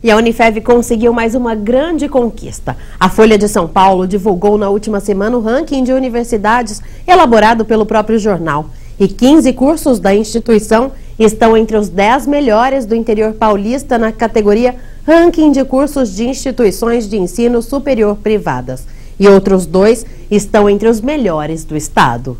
E a Unifev conseguiu mais uma grande conquista. A Folha de São Paulo divulgou na última semana o ranking de universidades elaborado pelo próprio jornal. E 15 cursos da instituição estão entre os 10 melhores do interior paulista na categoria Ranking de Cursos de Instituições de Ensino Superior Privadas. E outros dois estão entre os melhores do estado.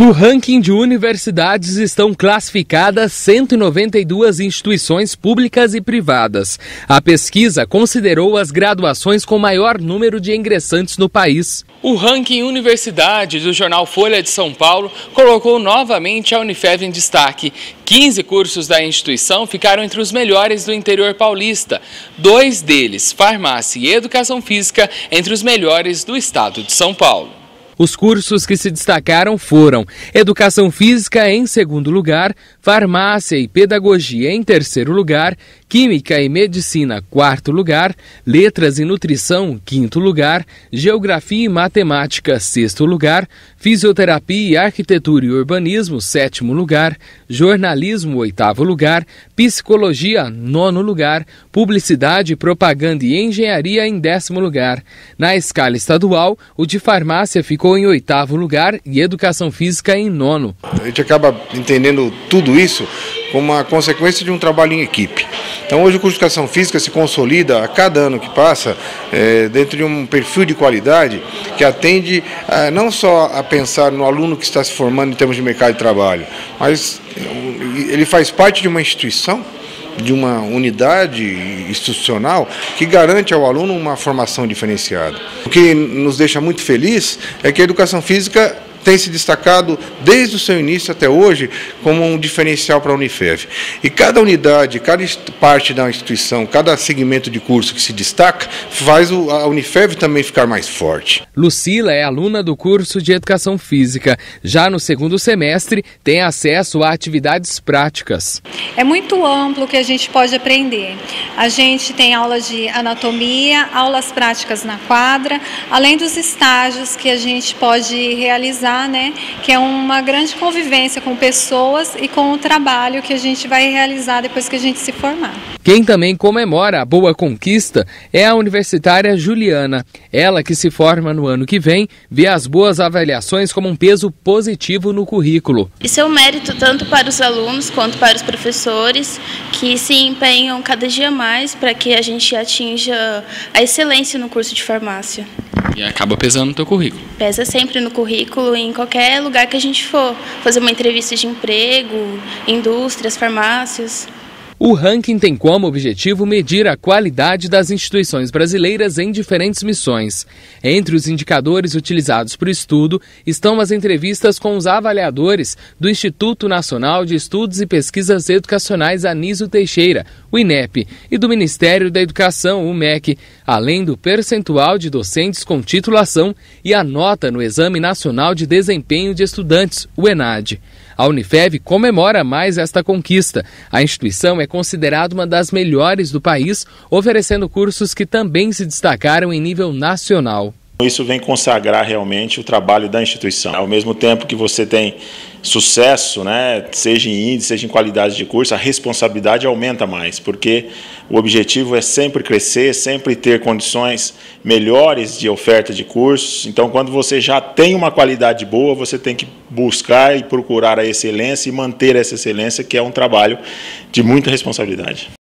No ranking de universidades estão classificadas 192 instituições públicas e privadas. A pesquisa considerou as graduações com maior número de ingressantes no país. O ranking Universidade do jornal Folha de São Paulo colocou novamente a Unifev em destaque. 15 cursos da instituição ficaram entre os melhores do interior paulista. Dois deles, farmácia e educação física, entre os melhores do estado de São Paulo. Os cursos que se destacaram foram Educação Física em segundo lugar, Farmácia e Pedagogia em terceiro lugar, Química e Medicina quarto lugar, Letras e Nutrição quinto lugar, Geografia e Matemática sexto lugar, Fisioterapia e Arquitetura e Urbanismo sétimo lugar, Jornalismo oitavo lugar, Psicologia nono lugar, Publicidade, Propaganda e Engenharia em décimo lugar. Na escala estadual, o de Farmácia ficou ficou em oitavo lugar e Educação Física em nono. A gente acaba entendendo tudo isso como uma consequência de um trabalho em equipe. Então hoje o curso de Educação Física se consolida a cada ano que passa é, dentro de um perfil de qualidade que atende a, não só a pensar no aluno que está se formando em termos de mercado de trabalho, mas ele faz parte de uma instituição de uma unidade institucional que garante ao aluno uma formação diferenciada. O que nos deixa muito feliz é que a educação física tem se destacado desde o seu início até hoje como um diferencial para a Unifev. E cada unidade, cada parte da instituição, cada segmento de curso que se destaca, faz a Unifev também ficar mais forte. Lucila é aluna do curso de Educação Física. Já no segundo semestre, tem acesso a atividades práticas. É muito amplo o que a gente pode aprender. A gente tem aulas de anatomia, aulas práticas na quadra, além dos estágios que a gente pode realizar né, que é uma grande convivência com pessoas e com o trabalho que a gente vai realizar depois que a gente se formar. Quem também comemora a boa conquista é a universitária Juliana. Ela que se forma no ano que vem, vê as boas avaliações como um peso positivo no currículo. Isso é um mérito tanto para os alunos quanto para os professores que se empenham cada dia mais para que a gente atinja a excelência no curso de farmácia. E acaba pesando no teu currículo. Pesa sempre no currículo, em qualquer lugar que a gente for. Fazer uma entrevista de emprego, indústrias, farmácias. O ranking tem como objetivo medir a qualidade das instituições brasileiras em diferentes missões. Entre os indicadores utilizados para o estudo estão as entrevistas com os avaliadores do Instituto Nacional de Estudos e Pesquisas Educacionais Anísio Teixeira, o INEP, e do Ministério da Educação, o MEC, além do percentual de docentes com titulação e a nota no Exame Nacional de Desempenho de Estudantes, o ENAD. A Unifev comemora mais esta conquista. A instituição é considerada uma das melhores do país, oferecendo cursos que também se destacaram em nível nacional. Isso vem consagrar realmente o trabalho da instituição. Ao mesmo tempo que você tem sucesso, né, seja em índice, seja em qualidade de curso, a responsabilidade aumenta mais, porque o objetivo é sempre crescer, sempre ter condições melhores de oferta de cursos. Então, quando você já tem uma qualidade boa, você tem que buscar e procurar a excelência e manter essa excelência, que é um trabalho de muita responsabilidade.